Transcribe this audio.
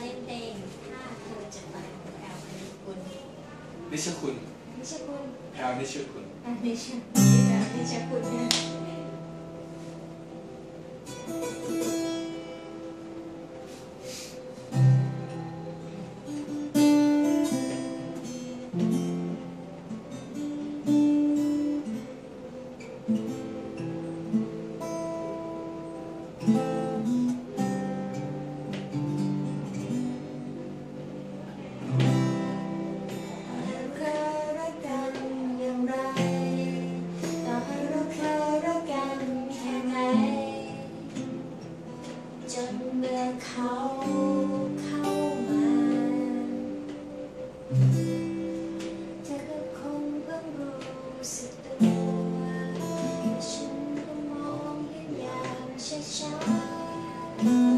เล่นเพลงถ้าเธอจะไปแอลแพรวนิชคุณนิชคุณนิชคุณแพรวนิชคุณแอลนิชคุณแพรวนิชคุณ shine.